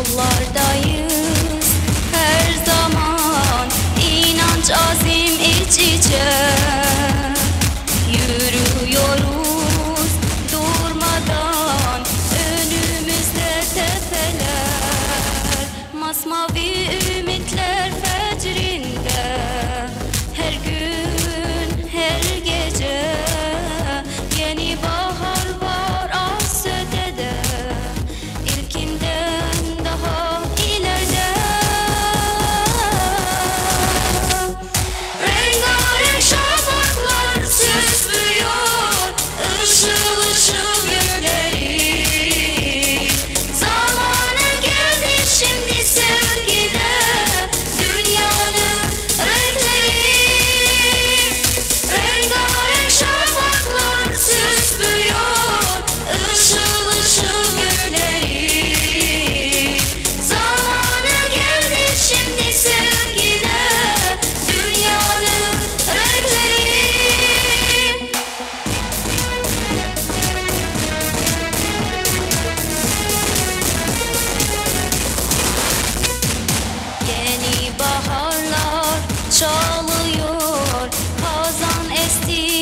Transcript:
Yollardayız. Her zaman inanç azim iç içe See.